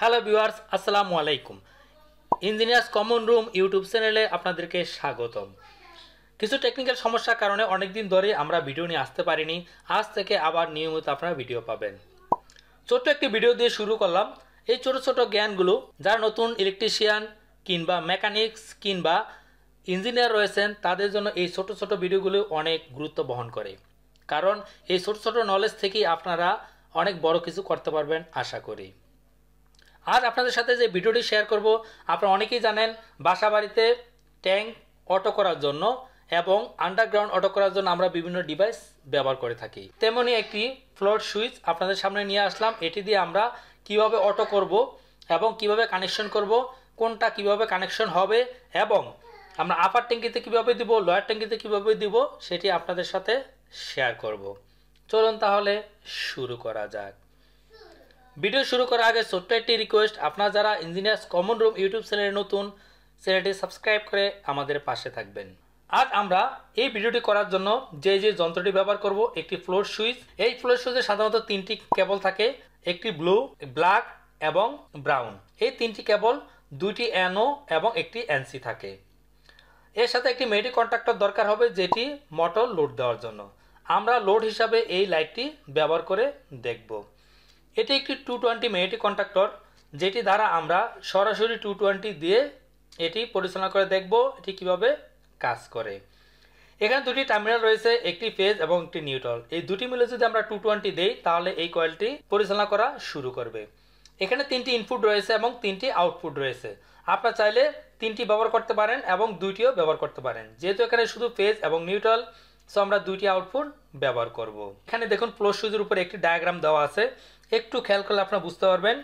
Hello viewers আসসালামু আলাইকুম। Engineers common room YouTube চ্যানেলে আপনাদেরকে স্বাগতম। কিছু টেকনিক্যাল সমস্যার কারণে অনেক দিন ধরে আমরা ভিডিও নিয়ে আসতে পারিনি। আজ থেকে আবার নিয়মিত আপনারা ভিডিও পাবেন। ছোট্ট একটি ভিডিও দিয়ে শুরু করলাম। এই ছোট ছোট জ্ঞানগুলো যারা নতুন ইলেকট্রিশিয়ান কিংবা মেকানিক্স কিংবা ইঞ্জিনিয়ার রয়েছেন, তাদের জন্য এই ছোট ছোট ভিডিওগুলো অনেক গুরুত্ব বহন করে। কারণ এই ছোট ছোট নলেজ থেকেই আপনারা অনেক বড় কিছু করতে পারবেন, আশা করি। আজ আপনাদের সাথে যে ভিডিওটি শেয়ার করব, আপনারা অনেকেই জানেন বাসা বাড়িতে ট্যাঙ্ক অটো করার জন্য এবং আন্ডারগ্রাউন্ড অটো করার জন্য আমরা বিভিন্ন ডিভাইস ব্যবহার করে থাকি। তেমনি একটি ফ্লোর সুইচ আপনাদের সামনে নিয়ে আসলাম। এটি দিয়ে আমরা কীভাবে অটো করব এবং কীভাবে কানেকশন করব, কোনটা কীভাবে কানেকশন হবে এবং আমরা আপার ট্যাঙ্কিতে কীভাবে দিব লোয়ার ট্যাঙ্কিতে কীভাবে দিব, সেটি আপনাদের সাথে শেয়ার করব। চলুন তাহলে শুরু করা যাক। ভিডিও শুরু করার আগে ছোট্ট একটি রিকোয়েস্ট আপনারা যারা ইঞ্জিনিয়ার্স কমন রুম ইউটিউব চ্যানেলে নতুন চ্যানেলটি সাবস্ক্রাইব করে আমাদের পাশে থাকবেন। আজ আমরা এই ভিডিওটি করার জন্য যে যে যন্ত্রটি ব্যবহার করব, একটি ফ্লোর সুইচ এই ফ্লোর সুইচে সাধারণত তিনটি কেবল থাকে, একটি ব্লু ব্ল্যাক এবং ব্রাউন এই তিনটি কেবল দুইটি এনও এবং একটি এনসি থাকে। এর সাথে একটি মেডি কন্ট্রাক্টর দরকার হবে, যেটি মোটর লোড দেওয়ার জন্য। আমরা লোড হিসাবে এই লাইটটি ব্যবহার করে দেখব। এটি একটি টু টোয়েন্টি মেয়েটি কন্ট্রাক্টর যেটি দ্বারা আমরা সরাসরি টু টোয়েন্টি দিয়ে এটি পরিচালনা করে দেখব এটি কীভাবে কাজ করে। এখানে দুটি টার্মিনাল রয়েছে, একটি ফেজ এবং একটি নিউট্রাল এই দুটি মিলে যদি আমরা টু টোয়েন্টি দিই, তাহলে এই কয়েলটি পরিচালনা করা শুরু করবে। এখানে তিনটি ইনপুট রয়েছে এবং তিনটি আউটপুট রয়েছে। আপনারা চাইলে তিনটি ব্যবহার করতে পারেন এবং দুইটিও ব্যবহার করতে পারেন। যেহেতু এখানে শুধু ফেজ এবং নিউট্রাল সো আমরা দুইটি আউটপুট ব্যবহার করব। এখানে দেখুন প্লো সুইচের উপরে একটি ডায়াগ্রাম দেওয়া আছে। একটু খেয়াল করলে আপনারা বুঝতে পারবেন।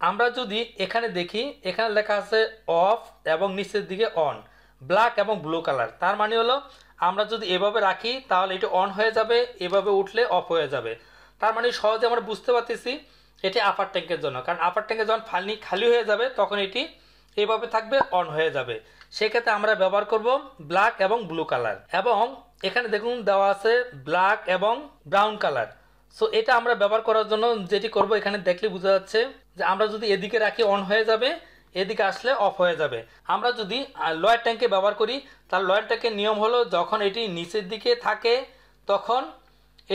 আমরা যদি এখানে দেখি, এখানে লেখা আছে অফ এবং নিচের দিকে অন, ব্ল্যাক এবং ব্লু কালার। তার মানে হলো, আমরা যদি এভাবে রাখি, তাহলে এটি অন হয়ে যাবে, এভাবে উঠলে অফ হয়ে যাবে। তার মানে সহজে আমরা বুঝতে পারতেছি এটি আপার ট্যাঙ্কের জন্য। কারণ আপার ট্যাঙ্কে যখন ফালি খালি হয়ে যাবে, তখন এটি এভাবে থাকবে, অন হয়ে যাবে। সেক্ষেত্রে আমরা ব্যবহার করব ব্ল্যাক এবং ব্লু কালার। এবং এখানে দেখুন দেওয়া আছে ব্ল্যাক এবং ব্রাউন কালার। সো এটা আমরা ব্যবহার করার জন্য যেটি করব, এখানে দেখলে বোঝা যাচ্ছে যে আমরা যদি এদিকে রাখি অন হয়ে যাবে, এদিকে আসলে অফ হয়ে যাবে। আমরা যদি লয়ার ট্যাঙ্কে ব্যবহার করি তার লয়ার ট্যাঙ্কের নিয়ম হলো যখন এটি নিচের দিকে থাকে, তখন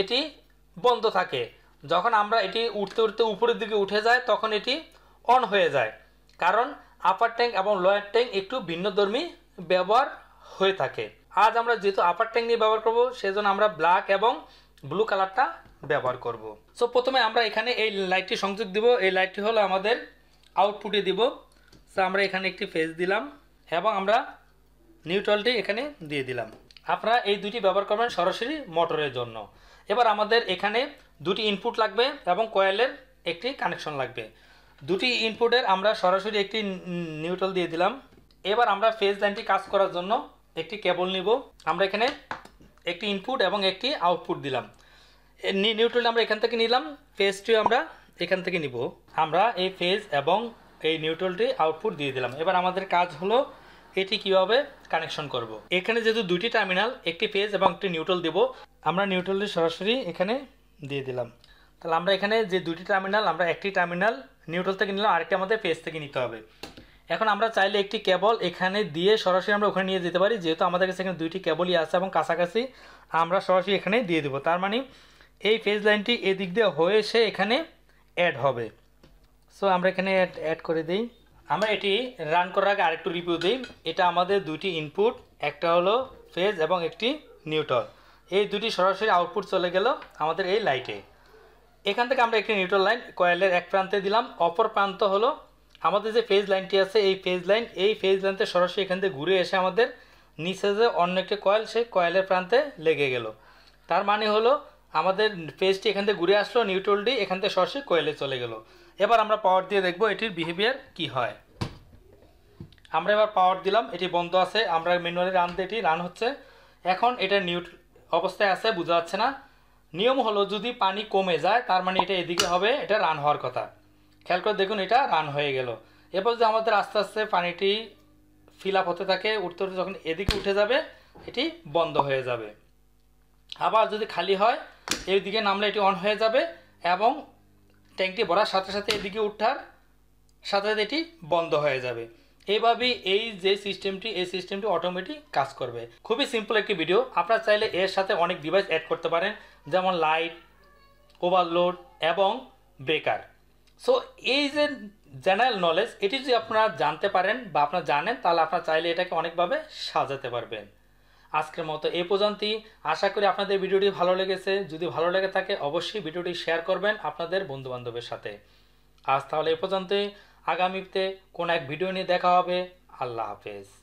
এটি বন্ধ থাকে। যখন আমরা এটি উঠতে উঠতে উপরের দিকে উঠে যায় তখন এটি অন হয়ে যায়। কারণ আপার ট্যাঙ্ক এবং লোয়ার ট্যাঙ্ক একটু ভিন্নধর্মী ব্যবহার হয়ে থাকে। আজ আমরা যেহেতু আপার ট্যাঙ্ক নিয়ে ব্যবহার করব, সেজন্য আমরা ব্ল্যাক এবং ব্লু কালারটা ব্যবহার করব। সো প্রথমে আমরা এখানে এই লাইটটি সংযোগ দিব। এই লাইটটি হলো আমাদের আউটপুটে দিব। সো আমরা এখানে একটি ফেজ দিলাম এবং আমরা নিউট্রালটি এখানে দিয়ে দিলাম। আপনারা এই দুটি ব্যবহার করবেন সরাসরি মোটরের জন্য। এবার আমাদের এখানে দুটি ইনপুট লাগবে এবং কয়েলের একটি কানেকশন লাগবে। দুটি ইনপুটের আমরা সরাসরি একটি নিউট্রাল দিয়ে দিলাম। এবার আমরা ফেজ লাইনটি কাজ করার জন্য একটি কেবল নিব। আমরা এখানে একটি ইনপুট এবং একটি আউটপুট দিলাম। নিউট্রাল আমরা এখান থেকে নিলাম ফেজটিও আমরা এখান থেকে নিব। আমরা এই ফেজ এবং এই নিউট্রালটি আউটপুট দিয়ে দিলাম। এবার আমাদের কাজ হলো এটি কীভাবে কানেকশন করব। এখানে যেহেতু দুটি টার্মিনাল একটি ফেজ এবং একটি নিউট্রাল দেব, আমরা নিউট্রালটি সরাসরি এখানে দিয়ে দিলাম। তাহলে আমরা এখানে যে দুটি টার্মিনাল আমরা একটি টার্মিনাল নিউট্রাল থেকে নিলাম, আরেকটি আমাদের ফেজ থেকে নিতে হবে। এখন আমরা চাইলে একটি কেবল এখানে দিয়ে সরাসরি আমরা ওখানে নিয়ে যেতে পারি, যেহেতু আমাদের কাছে এখানে দুইটি কেবলই আছে এবং কাছাকাছি আমরা সরাসরি এখানে দিয়ে দেবো। তার মানে এই ফেজ লাইনটি এদিক দিয়ে হয়ে এসে এখানে অ্যাড হবে। সো আমরা এখানে অ্যাড করে দিই। আমরা এটি রান করার আগে আরেকটু রিভিউ দিই। এটা আমাদের দুটি ইনপুট একটা হলো ফেজ এবং একটি নিউট্রাল এই দুটি সরাসরি আউটপুট চলে গেল আমাদের এই লাইটে এখান থেকে আমরা একটি নিউট্রাল লাইন কয়েলের এক প্রান্তে দিলাম, অপর প্রান্ত হলো আমাদের যে ফেজ লাইনটি আছে, এই ফেজ লাইন এই ফেজ লাইনতে সরাসরি এখান থেকে ঘুরে এসে আমাদের নিচে যে অন্য একটি কয়েল সেই কয়েলের প্রান্তে লেগে গেল। তার মানে হলো, আমাদের ফেজটি এখান থেকে ঘুরে আসলো নিউট্রালটি এখান থেকে সরাসরি কয়েলে চলে গেল। এবার আমরা পাওয়ার দিয়ে দেখব এটির বিহেভিয়ার কি হয়। আমরা এবার পাওয়ার দিলাম, এটি বন্ধ আছে, আমরা ম্যানুয়ালি রান এটি রান হচ্ছে। এখন এটা নিউট অবস্থায় আছে, বোঝা যাচ্ছে না। নিয়ম হলো, যদি পানি কমে যায়, তার মানে এটা এদিকে হবে, এটা রান হওয়ার কথা। খেয়াল করে দেখুন, এটা রান হয়ে গেল। এরপর যদি আমাদের আস্তে আস্তে পানিটি ফিল আপ হতে থাকে, উঠতে উঠতে যখন এদিকে উঠে যাবে, এটি বন্ধ হয়ে যাবে। আবার যদি খালি হয় এই দিকে নামলে এটি অন হয়ে যাবে এবং ট্যাঙ্কটি ভরার সাথে সাথে এদিকে উঠার সাথে সাথে এটি বন্ধ হয়ে যাবে। এইভাবেই এই যে সিস্টেমটি এই সিস্টেমটি অটোমেটিক কাজ করবে। খুবই সিম্পল একটি ভিডিও আপনারা চাইলে এর সাথে অনেক ডিভাইস অ্যাড করতে পারেন, যেমন লাইট ওভারলোড এবং ব্রেকার সো এই যে জেনারেল নলেজ এটি যদি আপনারা জানতে পারেন বা আপনারা জানেন, তাহলে আপনারা চাইলে এটাকে অনেকভাবে সাজাতে পারবেন। আজকের মতো এই পর্যন্তই। আশা করি আপনাদের ভিডিওটি ভালো লেগেছে। যদি ভালো লেগে থাকে, অবশ্যই ভিডিওটি শেয়ার করবেন আপনাদের বন্ধুবান্ধবের সাথে। আজ তাহলে এ পর্যন্তই। আগামীতে কোন এক ভিডিও নিয়ে দেখা হবে। আল্লাহ হাফেজ।